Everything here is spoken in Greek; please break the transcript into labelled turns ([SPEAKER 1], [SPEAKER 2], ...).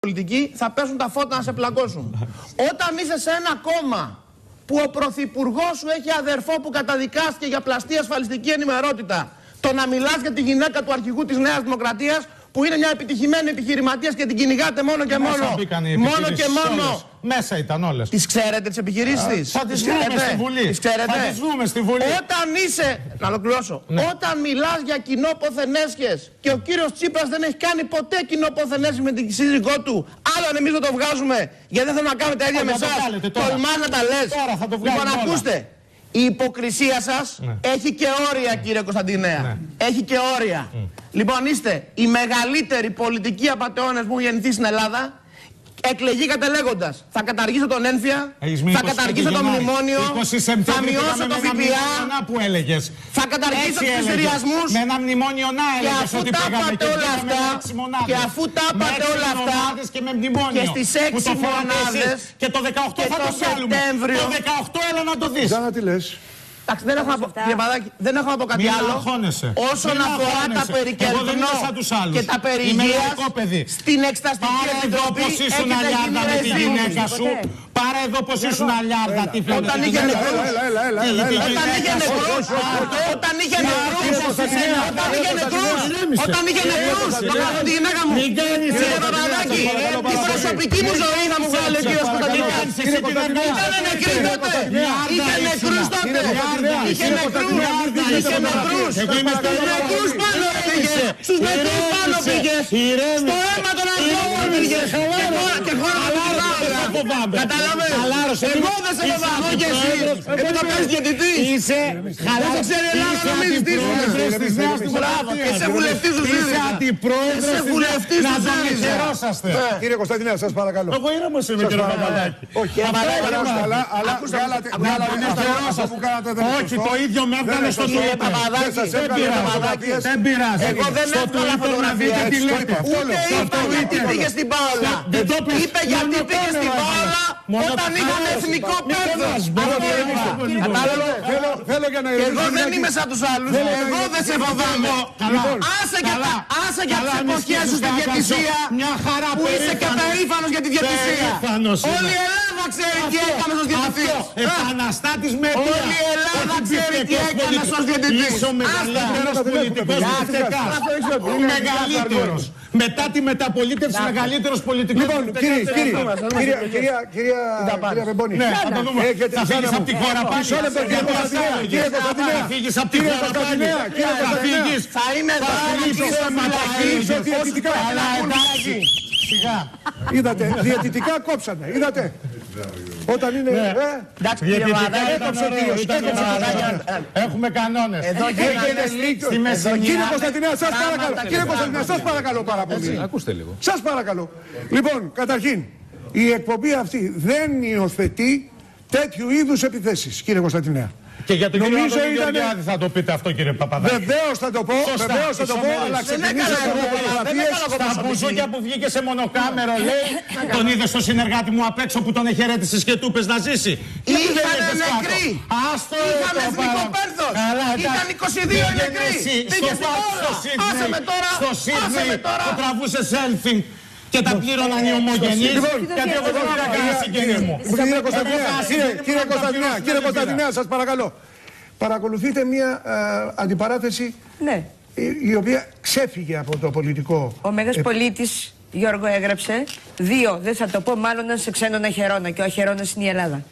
[SPEAKER 1] πολιτική θα πέσουν τα φώτα να σε πλακώσουν. Όταν είσαι σε ένα κόμμα που ο πρωθυπουργός σου έχει αδερφό που καταδικάστηκε για πλαστή ασφαλιστική ενημερότητα, το να μιλάς για τη γυναίκα του αρχηγού της Νέας Δημοκρατίας που είναι μια επιτυχημένη επιχειρηματίας και την κυνηγάτε μόνο και
[SPEAKER 2] Μέσα
[SPEAKER 1] μόνο.
[SPEAKER 2] μπήκαν οι
[SPEAKER 1] Μόνο
[SPEAKER 2] επιχειρήσεις
[SPEAKER 1] και μόνο.
[SPEAKER 2] όλες. Μέσα ήταν όλες.
[SPEAKER 1] Τις ξέρετε τις επιχειρήσεις; Τη.
[SPEAKER 2] Θα τις βρούμε στη Βουλή.
[SPEAKER 1] Τις ξέρετε;
[SPEAKER 2] Θα τις βρούμε στη Βουλή.
[SPEAKER 1] Όταν είσαι. Να ολοκληρώσω.
[SPEAKER 2] Ναι.
[SPEAKER 1] Όταν μιλάς για κοινό ποθενέσχε και ο κύριος Τσίπρας δεν έχει κάνει ποτέ κοινό ποθενέσχε με την σύζυγό του, άλλο αν εμείς δεν το βγάζουμε γιατί δεν θέλουμε να κάνουμε τα ίδια
[SPEAKER 2] Όχι,
[SPEAKER 1] με
[SPEAKER 2] θα το
[SPEAKER 1] εσάς.
[SPEAKER 2] βγάλετε τώρα.
[SPEAKER 1] Τολμάς να τα λες.
[SPEAKER 2] Τώρα θα το βγάλουμε
[SPEAKER 1] Λοιπόν,
[SPEAKER 2] όλα.
[SPEAKER 1] ακούστε. Η υποκρισία σας
[SPEAKER 2] Ναι.
[SPEAKER 1] έχει και όρια, κύριε Κωνσταντινέα. Έχει και όρια. Λοιπόν, είστε οι μεγαλύτεροι πολιτικοί απαταιώνες που έχουν γεννηθεί στην Ελλάδα. Εκλεγήκατε λέγοντας θα καταργήσω τον ένφια,
[SPEAKER 2] Έχεις μείνει
[SPEAKER 1] θα
[SPEAKER 2] 25
[SPEAKER 1] καταργήσω το
[SPEAKER 2] Γενάρη.
[SPEAKER 1] μνημόνιο,
[SPEAKER 2] 20
[SPEAKER 1] θα
[SPEAKER 2] Σεπτέμβρη
[SPEAKER 1] μειώσω
[SPEAKER 2] πήγαμε
[SPEAKER 1] το
[SPEAKER 2] με ένα
[SPEAKER 1] ΦΠΑ,
[SPEAKER 2] μνημόνιο να που έλεγες.
[SPEAKER 1] θα καταργήσω
[SPEAKER 2] Έτσι
[SPEAKER 1] τους
[SPEAKER 2] έλεγες.
[SPEAKER 1] πληστηριασμού.
[SPEAKER 2] Με ένα μνημόνιο να
[SPEAKER 1] Και
[SPEAKER 2] έλεγες
[SPEAKER 1] αφού
[SPEAKER 2] ότι
[SPEAKER 1] τα
[SPEAKER 2] πήγαμε
[SPEAKER 1] είπατε
[SPEAKER 2] και
[SPEAKER 1] όλα
[SPEAKER 2] βγήκαμε
[SPEAKER 1] αυτά,
[SPEAKER 2] με έξι μονάδες.
[SPEAKER 1] και αφού τα
[SPEAKER 2] Με
[SPEAKER 1] είπατε
[SPEAKER 2] έξι
[SPEAKER 1] όλα αυτά,
[SPEAKER 2] μονάδες και με μνημόνιο.
[SPEAKER 1] και στις
[SPEAKER 2] που
[SPEAKER 1] έξι
[SPEAKER 2] το φέρατε
[SPEAKER 1] μονάδες,
[SPEAKER 2] εσείς. Και το 18
[SPEAKER 1] και
[SPEAKER 2] θα
[SPEAKER 1] το
[SPEAKER 2] το βγάλουμε.
[SPEAKER 1] Σεπτέμβριο.
[SPEAKER 2] Το 18 έλα να το δεις.
[SPEAKER 3] Για να τι λες;
[SPEAKER 1] Εντάξει, δεν έχω να πω,
[SPEAKER 4] αυτά.
[SPEAKER 1] κύριε Παδάκη, δεν έχω να πω κάτι
[SPEAKER 2] Μην
[SPEAKER 1] άλλο.
[SPEAKER 2] αγχώνεσαι.
[SPEAKER 1] Όσον
[SPEAKER 2] Μην
[SPEAKER 1] αφορά τα
[SPEAKER 2] αγχώνεσαι.
[SPEAKER 1] περί
[SPEAKER 2] Εγώ δεν είμαι
[SPEAKER 1] Κελτνό
[SPEAKER 2] σαν τους άλλους.
[SPEAKER 1] και τα περί
[SPEAKER 2] Είμαι
[SPEAKER 1] υγείας,
[SPEAKER 2] λαϊκό παιδί.
[SPEAKER 1] στην Εξεταστική
[SPEAKER 2] Πάρε εδώ
[SPEAKER 1] Επιτροπή
[SPEAKER 2] πως ήσουν
[SPEAKER 1] έχετε
[SPEAKER 2] αλιάρδα
[SPEAKER 1] γίνει
[SPEAKER 2] με τη
[SPEAKER 1] ρεζίμ.
[SPEAKER 2] γυναίκα σου.
[SPEAKER 4] Ποτέ.
[SPEAKER 2] Πάρε εδώ πως ήσουν αλιάρδα τι φαίνεται.
[SPEAKER 1] Όταν
[SPEAKER 2] τη
[SPEAKER 1] είχε
[SPEAKER 2] γυναίκα
[SPEAKER 1] νεκρούς.
[SPEAKER 2] σου.
[SPEAKER 3] Έλα, έλα, έλα,
[SPEAKER 2] Τι-
[SPEAKER 3] έλα,
[SPEAKER 2] τη
[SPEAKER 3] έλα.
[SPEAKER 1] Όταν
[SPEAKER 2] γυναίκα
[SPEAKER 1] είχε
[SPEAKER 2] σου.
[SPEAKER 1] νεκρούς, όταν είχε νεκρούς,
[SPEAKER 2] Κωνσταντινέα,
[SPEAKER 1] όταν είχε νεκρούς, όταν είχε νεκρούς, το κάνω τη γυναίκα μου.
[SPEAKER 2] Μην κάνεις
[SPEAKER 1] Κύριε
[SPEAKER 2] έτσι.
[SPEAKER 1] Παπαδάκη,
[SPEAKER 3] Παρακαλώ,
[SPEAKER 1] την
[SPEAKER 3] παρακαλώ.
[SPEAKER 1] προσωπική μου ζωή θα μου βγάλει ο κύριος Κωνσταντινέας.
[SPEAKER 2] κάνεις εσύ την
[SPEAKER 3] Κωνσταντινέα.
[SPEAKER 2] εργασία.
[SPEAKER 1] Ήταν νεκροί τότε. Είχε νεκρούς τότε. Είχε νεκρούς. Είχε νεκρούς.
[SPEAKER 2] Εγώ είμαι στο
[SPEAKER 1] Στους νεκρούς πάνω πήγε. Στους νεκρούς πάνω πήγε. Στο αίμα των ανθρώπων πήγε. Και χώρα με την
[SPEAKER 2] φοβάμαι.
[SPEAKER 1] Κατάλαβες.
[SPEAKER 2] Χαλάρωσε.
[SPEAKER 1] Εγώ δεν σε
[SPEAKER 2] Είσαι
[SPEAKER 1] φοβάμαι και εσύ.
[SPEAKER 2] αντιπρόεδρος.
[SPEAKER 1] Επειδή το παίρνεις διαιτητής.
[SPEAKER 2] Είσαι
[SPEAKER 1] Δεν σε ξέρει η Ελλάδα νομίζεις τι είσαι.
[SPEAKER 2] αντιπρόεδρος της Νέας
[SPEAKER 1] Μπράβο. Και είσαι
[SPEAKER 2] Δημοκρατίας.
[SPEAKER 1] βουλευτής του
[SPEAKER 2] Είσαι
[SPEAKER 1] ΣΥΡΙΖΑ.
[SPEAKER 2] αντιπρόεδρος
[SPEAKER 1] Είσαι
[SPEAKER 2] της
[SPEAKER 1] βουλευτής
[SPEAKER 2] Να
[SPEAKER 1] του
[SPEAKER 2] τον
[SPEAKER 1] ΣΥΡΙΖα.
[SPEAKER 2] χαιρόσαστε.
[SPEAKER 3] Κύριε Κωνσταντινέα, σας παρακαλώ.
[SPEAKER 2] Εγώ ήρεμος είμαι κύριε Παπαδάκη.
[SPEAKER 3] Όχι,
[SPEAKER 1] Κύριε
[SPEAKER 3] αυτό
[SPEAKER 1] Παπαδάκη,
[SPEAKER 3] είναι
[SPEAKER 1] ακούστε,
[SPEAKER 3] αλλά, αλλά
[SPEAKER 1] ακούστε,
[SPEAKER 3] βγάλατε,
[SPEAKER 1] ακούστε,
[SPEAKER 3] βγάλατε
[SPEAKER 1] ακούστε,
[SPEAKER 3] αυτό,
[SPEAKER 2] ακούστε,
[SPEAKER 3] αυτό που κάνατε δεν είναι
[SPEAKER 2] Όχι,
[SPEAKER 3] σωστό.
[SPEAKER 2] το ίδιο με έβγαλε
[SPEAKER 3] είναι
[SPEAKER 2] στο
[SPEAKER 3] σωστό.
[SPEAKER 1] Κύριε
[SPEAKER 2] Twitter.
[SPEAKER 1] Παπαδάκη,
[SPEAKER 3] Δεν σας
[SPEAKER 2] Δεν
[SPEAKER 3] έβγαλε
[SPEAKER 2] πειράζει.
[SPEAKER 3] φωτογραφίες.
[SPEAKER 2] Δεν πειράζει.
[SPEAKER 1] Εγώ δεν
[SPEAKER 2] Στο
[SPEAKER 1] έβγαλα
[SPEAKER 2] Twitter να δείτε
[SPEAKER 1] φωτογραφίες.
[SPEAKER 2] τι
[SPEAKER 3] το
[SPEAKER 2] λέτε.
[SPEAKER 3] είπα.
[SPEAKER 1] Ούτε είπα γιατί πήγε στην Πάολα.
[SPEAKER 2] Δεν το πες.
[SPEAKER 1] Είπε γιατί
[SPEAKER 2] Μόνο
[SPEAKER 1] πήγε στην
[SPEAKER 2] κάμερα
[SPEAKER 1] Πάολα
[SPEAKER 2] Μόνο
[SPEAKER 1] όταν
[SPEAKER 2] το
[SPEAKER 1] είχαν
[SPEAKER 2] κάμερα.
[SPEAKER 1] εθνικό
[SPEAKER 2] Μην
[SPEAKER 1] πένθος.
[SPEAKER 2] φωνάζεις, μπορώ
[SPEAKER 1] Αυτό
[SPEAKER 2] να
[SPEAKER 1] είπα.
[SPEAKER 2] ηρεμήσω πολύ.
[SPEAKER 1] Κατάλαβες.
[SPEAKER 3] Θέλω, θέλω για να
[SPEAKER 1] Και εγώ
[SPEAKER 3] ηρεμήσω
[SPEAKER 1] δεν
[SPEAKER 3] λιγάκι.
[SPEAKER 1] είμαι σαν τους άλλους.
[SPEAKER 3] Θέλω να
[SPEAKER 1] Εγώ δεν σε φοβάμαι.
[SPEAKER 2] Καλά.
[SPEAKER 1] Άσε και
[SPEAKER 2] Καλά.
[SPEAKER 1] τα- άσε και
[SPEAKER 2] Καλά,
[SPEAKER 1] τις
[SPEAKER 2] μη
[SPEAKER 1] εποχές σου στη
[SPEAKER 2] σκέφτεσαι,
[SPEAKER 1] διαιτησία.
[SPEAKER 2] Μια χαρά
[SPEAKER 1] Που είσαι και
[SPEAKER 2] περήφανος.
[SPEAKER 1] περήφανος για τη διαιτησία.
[SPEAKER 2] Περήφανος είμαι.
[SPEAKER 1] Όλη η Ελλάδα ξέρει τι έκανες ως διαιτητής.
[SPEAKER 2] Αυτό, επαναστάτης με
[SPEAKER 1] Όλη η Ελλάδα ξέρει τι έκανες ως διαιτητής.
[SPEAKER 2] Είσαι ο μεγαλύτερος
[SPEAKER 3] Άστα.
[SPEAKER 2] πολιτικός
[SPEAKER 3] Άστα.
[SPEAKER 2] φτεκάς.
[SPEAKER 3] Άστα. Άστα.
[SPEAKER 2] Ο μεγαλύτερος. Μετά τη μεταπολίτευση, μεγαλύτερος πολιτικός
[SPEAKER 3] Λοιπόν,
[SPEAKER 2] φτεκάς.
[SPEAKER 3] κύριε, κύριε,
[SPEAKER 1] δούμε, θα δούμε.
[SPEAKER 3] κυρία, κυρία, κυρία, κυρία Βεμπόνη.
[SPEAKER 2] Ναι, θα το δούμε.
[SPEAKER 3] Έχετε-
[SPEAKER 2] Θα φύγεις
[SPEAKER 3] Σάνα
[SPEAKER 2] από τη
[SPEAKER 3] μου.
[SPEAKER 2] χώρα πάλι.
[SPEAKER 3] Μισό λεπτό, κύριε
[SPEAKER 2] Γιατί μας
[SPEAKER 3] Κωνσταντινέα,
[SPEAKER 2] έλεγες.
[SPEAKER 3] κύριε Κωνσταντινέα.
[SPEAKER 2] Θα φύγεις από τη
[SPEAKER 3] Κύριε
[SPEAKER 2] χώρα πάλι.
[SPEAKER 3] Κωνσταντινέα, κύριε
[SPEAKER 2] Θα
[SPEAKER 3] Κωνσταντινέα.
[SPEAKER 2] φύγεις.
[SPEAKER 1] Θα είμαι εδώ.
[SPEAKER 2] Πάλι
[SPEAKER 1] και
[SPEAKER 2] ψέματα
[SPEAKER 1] συμμεταχθεί
[SPEAKER 2] έλεγες.
[SPEAKER 3] Ίσο διαιτητικά.
[SPEAKER 2] Αλλά εντάξει. Σιγά.
[SPEAKER 3] Είδατε, διαιτητικά κόψανε. Είδατε. Όταν είναι.
[SPEAKER 2] Ναι.
[SPEAKER 3] ε,
[SPEAKER 1] Εντάξει, κύριε
[SPEAKER 2] Διαιτητικά
[SPEAKER 1] Παπαδάκη,
[SPEAKER 2] ήταν
[SPEAKER 3] έκοψε ο
[SPEAKER 2] ωραίο,
[SPEAKER 3] κύριος,
[SPEAKER 2] ήταν
[SPEAKER 3] έκοψε ο
[SPEAKER 2] ωραίο.
[SPEAKER 1] κύριος.
[SPEAKER 2] Έχουμε κανόνες.
[SPEAKER 1] Εδώ
[SPEAKER 3] Έγινε
[SPEAKER 1] γίνανε
[SPEAKER 3] λύκειο.
[SPEAKER 2] Στη Μεσσηνία.
[SPEAKER 3] Κύριε Κωνσταντινέα, σας
[SPEAKER 1] Πράγματα
[SPEAKER 3] παρακαλώ.
[SPEAKER 1] και
[SPEAKER 3] Κύριε
[SPEAKER 1] πράγματα.
[SPEAKER 3] Κωνσταντινέα, σας παρακαλώ πάρα πολύ.
[SPEAKER 5] Ακούστε λίγο.
[SPEAKER 3] Σας παρακαλώ. Λοιπόν, καταρχήν, η εκπομπή αυτή δεν υιοθετεί τέτοιου είδους επιθέσεις, κύριε Κωνσταντινέα.
[SPEAKER 2] Και για τον κύριο
[SPEAKER 3] Νομίζω
[SPEAKER 2] Άδωνη
[SPEAKER 3] ήταν-
[SPEAKER 2] Γεωργιάδη θα το πείτε αυτό κύριε Παπαδάκη.
[SPEAKER 3] Βεβαίως θα το πω,
[SPEAKER 2] Σωστά.
[SPEAKER 3] βεβαίως θα το πω,
[SPEAKER 2] Ισομερείς.
[SPEAKER 3] αλλά
[SPEAKER 1] Δεν
[SPEAKER 3] ξεκινήσατε
[SPEAKER 1] έκανα
[SPEAKER 3] από
[SPEAKER 1] εγώ,
[SPEAKER 3] φωτογραφίες.
[SPEAKER 1] δεν έκανα εγώ
[SPEAKER 2] Στα
[SPEAKER 1] προσωπική.
[SPEAKER 2] μπουζούκια που βγήκε σε μονοκάμερο λέει Τον είδε στο συνεργάτη μου απ' έξω που τον εχαιρέτησες και του είπες να ζήσει Γιατί δεν
[SPEAKER 1] Είχανε
[SPEAKER 2] είπες
[SPEAKER 1] νεκροί.
[SPEAKER 2] κάτω; Άστο
[SPEAKER 1] Είχαν
[SPEAKER 2] το
[SPEAKER 1] εθνικό
[SPEAKER 2] παρα-
[SPEAKER 1] πένθος.
[SPEAKER 2] Καλά,
[SPEAKER 1] Ήταν
[SPEAKER 2] εντάξει.
[SPEAKER 1] 22
[SPEAKER 2] Πήγαινε
[SPEAKER 1] νεκροί.
[SPEAKER 2] εσύ
[SPEAKER 1] Πήγε
[SPEAKER 2] στο
[SPEAKER 1] στην
[SPEAKER 2] πα-
[SPEAKER 1] Πάολα.
[SPEAKER 2] στο Σίδνεϊ,
[SPEAKER 1] Άσε με τώρα.
[SPEAKER 2] Στο
[SPEAKER 1] Άσε
[SPEAKER 2] Σίδνεϊ
[SPEAKER 1] με τώρα.
[SPEAKER 2] που τραβούσε selfie και τα πλήρωναν οι ομογενείς
[SPEAKER 3] Λοιπόν,
[SPEAKER 2] γιατί εγώ δεν
[SPEAKER 3] Κύριε-
[SPEAKER 2] έκανα συγγενή μου.
[SPEAKER 3] Κύριε Κωνσταντινέα,
[SPEAKER 2] Εγώ θα
[SPEAKER 3] κύριε-
[SPEAKER 2] συγγενή μου
[SPEAKER 3] κύριε
[SPEAKER 2] να
[SPEAKER 3] Κωνσταντινέα,
[SPEAKER 2] πληρώσω
[SPEAKER 3] κύριε
[SPEAKER 2] την
[SPEAKER 3] Κωνσταντινέα, σας παρακαλώ. Παρακολουθείτε μια ε, αντιπαράθεση
[SPEAKER 4] Ναι.
[SPEAKER 3] ε, η οποία ξέφυγε από το πολιτικό.
[SPEAKER 4] Ο Μέγας Πολίτης Γιώργο έγραψε. Δύο, δεν θα το πω, μάλλον να σε ξένο αχαιρώνα και ο αχαιρώνας είναι η Ελλάδα.